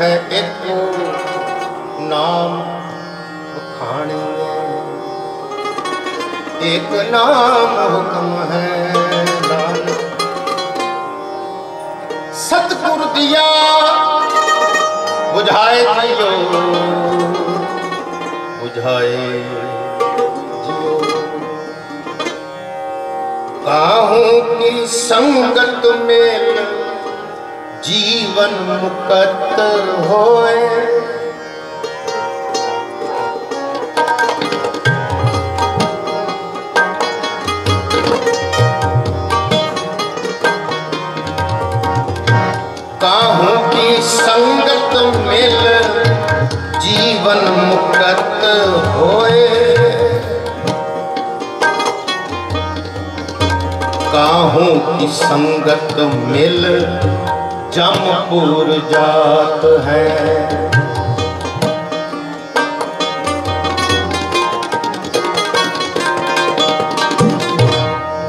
ਹੈ ਇਥੋਂ ਨਾਮ ਖਾਣੀਏ ਇੱਕ ਨਾਮ ਹੁਕਮ ਹੈ ਸਤਗੁਰ ਦਿਆ ਬੁਝਾਏ ਜਿਓ। ਬੁਝਾਏ ਜਿਓ। ਕਾਹੂ ਕੀ ਸੰਗਤ ਮੇਂ जीवन मुकत होए काहू की संगत मिल जीवन मुक्त होए काहू की संगत मिल जमपुर जात है।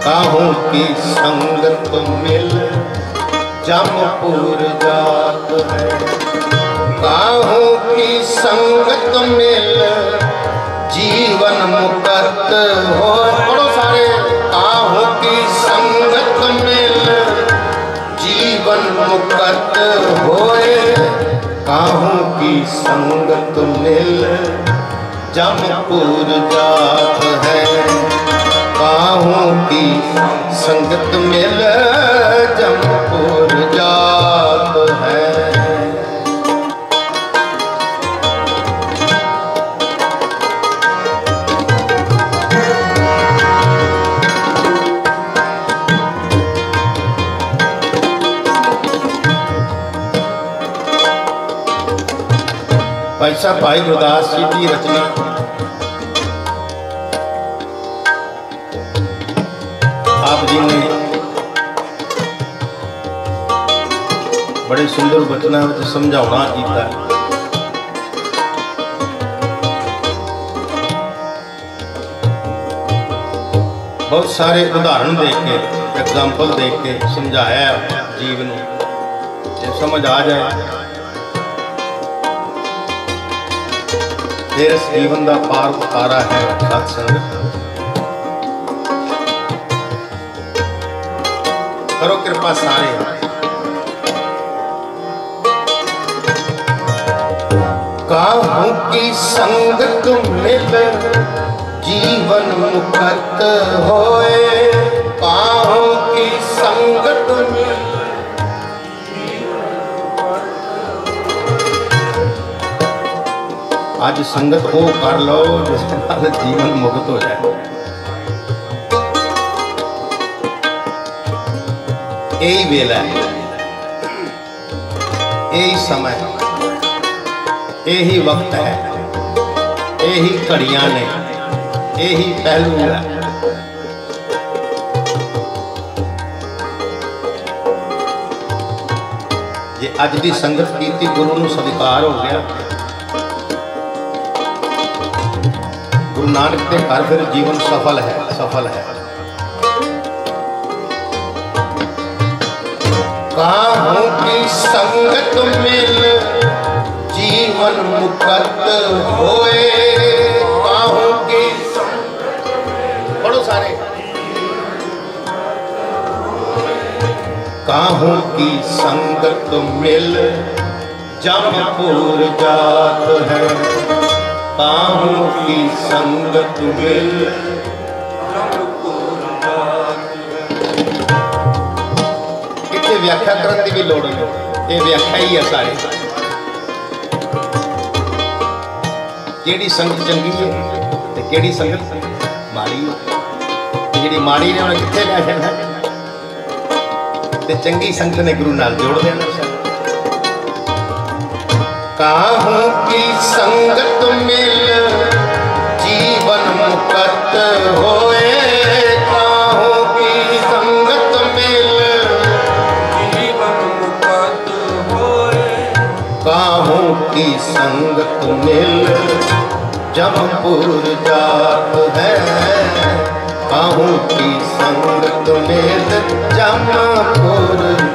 काहू की संगत मिल जमपुर जात है। काहू की संगत मिल जीवन मुकत हो। बड़ो सारे। मुकत होए काहू की संगत मिल जमपुर जात है। काहू की संगत मिल भाई साहब, भाई गुरदास जी की रचना। आप जी ने बड़े सुंदर बचना समझाना किया बहुत सारे उदाहरण देख के एग्ज़ाम्पल देख के समझाया जीव समझ आ जाए ਫਿਰ ਇਸ ਜੀਵਨ ਦਾ ਪਾਰ ਉਤਾਰਾ ਹੈ ਸਤ ਸੰਗਤ ਕਰੋ ਕਿਰਪਾ ਸਾਰੇ काहू की संगत मिल जीवन मुक्त होए आज संगत हो कर लो जिसके बाद जीवन मुक्त हो जाए। यही वेला है। यही समय यही वक्त है। यही घड़िया ने। यही पहलू है। जे अज की संगत की गुरु सत्कार हो गया। गुरु नानक के घर फिर जीवन सफल है सफल है। की संगत मिल जीवन मुकत होए? काहों की की संगत मिल जमपुर जात है? ਤਾਹੂ ਕੀ ਸੰਗਤ ਮਿਲ। ਵਿਆਖਿਆ ਕਰਨ ਦੀ ਵੀ ਲੋੜ ਨਹੀਂ। ਇਹ ਵਿਆਖਿਆ ਹੀ ਆ ਸਾਰੇ। ਕਿਹੜੀ ਸੰਗਤ ਚੰਗੀ ਹੈ ਤੇ ਕਿਹੜੀ ਸੰਗਤ ਮਾੜੀ ਹੈ? ਜਿਹੜੀ ਮਾੜੀ ਨੇ ਉਹਨੇ ਕਿੱਥੇ ਲੈ ਜਾਣਾ? ਤੇ ਚੰਗੀ ਸੰਗਤ ਨੇ ਗੁਰੂ ਨਾਲ ਜੋੜ ਦੇਣਾ। ਕਾਹੂ ਕੀ ਸੰਗ की संगत मिल जमपुर जात है काहू की संगत मिल जमपुर जात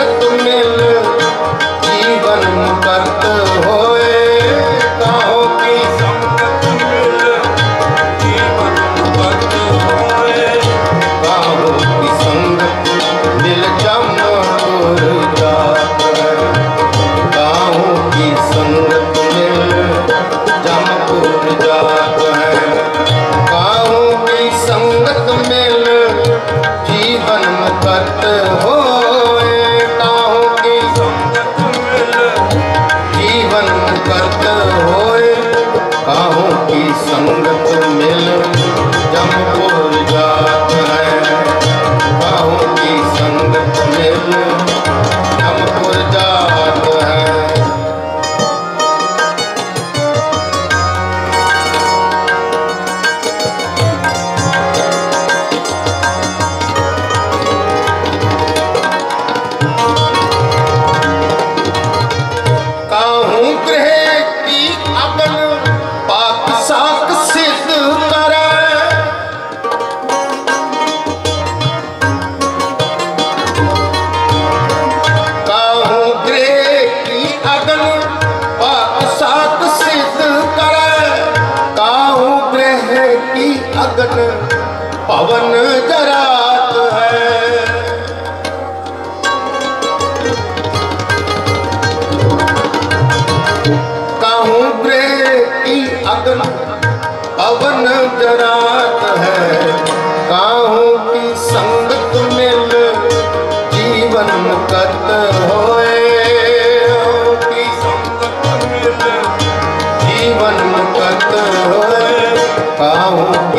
मिल जीवन करत हो काओ की संगत मिल जीवन हो संगत मिल जमकुल जाओ की संगत मिल जमको जाऊँ की संगत मिल जीवन करते हो हवन जरात है। कहूँ की अगन हवन जरात है। कहूँ की संगत मिल जीवन कत हो जीवन कत होए।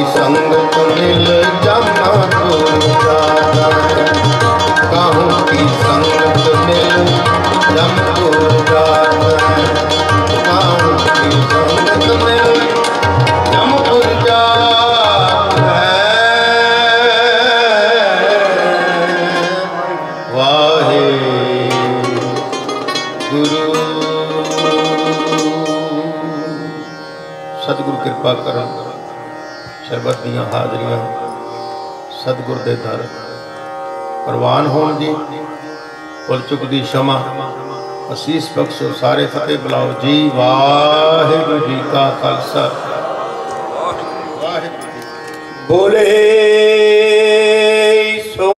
ਕੀ ਸੰਗਤ ਮਿਲ ਜਾਪਾ ਕੋ ਦਾਤਾ ਕਾਹੂ ਕੀ ਸੰਗਤ ਮਿਲ ਜਮ ਕੋ ਦਾਤਾ ਕਾਹੂ ਕੀ ਸੰਗਤ ਮਿਲ ਜਮ ਕੋ ਦਾਤਾ ਵਾਹਿਗੁਰੂ। ਸਤਿਗੁਰ ਕਿਰਪਾ ਕਰਨ। ਸ਼ਰਬਤ ਦੀਆਂ ਹਾਜ਼ਰੀਆਂ ਸਤਿਗੁਰ ਦੇ ਦਰ ਪ੍ਰਵਾਨ ਹੋਣ ਜੀ ਭੁੱਲ ਚੁੱਕ ਦੀ ਸ਼ਮਾ ਅਸੀਸ ਬਖਸ਼ੋ ਸਾਰੇ ਫਤਿਹ ਬੁਲਾਓ ਜੀ ਵਾਹਿਗੁਰੂ ਜੀ ਕਾ ਖਾਲਸਾ ਵਾਹਿਗੁਰੂ ਜੀ बोले